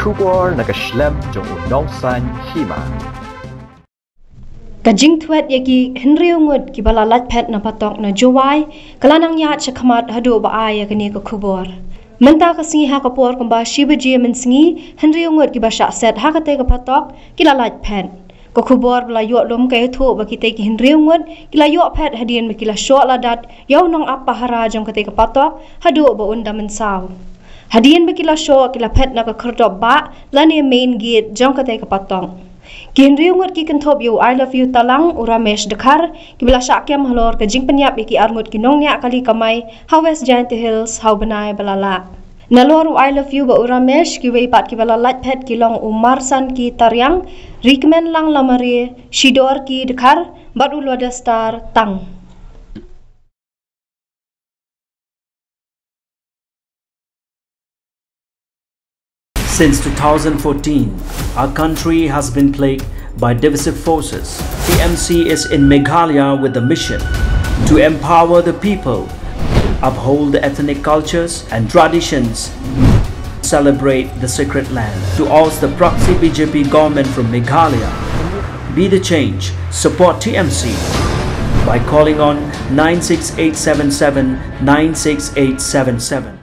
kubor nagashlem jong unong san hima. Kajing tuat yaki Henry Ungut ki bala lat pet na patok na jowai kalanang yat chakamat hadu ba ay kani ka kubor. Menta ka singi ha kapor kamba shiba jia men singi Henry Ungut ki ba syak set ha ka te ka patok ki la lat pet. Ko kubor bala yuak lom kaya tu ba kita ki Henry Ungut ki la yuak pet hadian ba ki la syok la dat yau nong apa hara jong ka te ka patok hadu ba unda men saw. Hadian bekila show kila pet na ka kerdop ba lani main gate jong ka ka patong. Kin riungut ki kentop yu I love you talang uramesh dekar ki bila syakyam halor ka jing penyap ki arngut ki nong kali kamai how west giant hills how benai balala. Nalor I love you ba uramesh ki wei pat ki bala light pet ki long umar san ki taryang recommend lang lamari shidor ki dekar bat ulwada star tang. Since 2014, our country has been plagued by divisive forces. TMC is in Meghalaya with the mission to empower the people, uphold the ethnic cultures and traditions, celebrate the sacred land. To ask the proxy BJP government from Meghalaya, be the change, support TMC by calling on 96877 96877.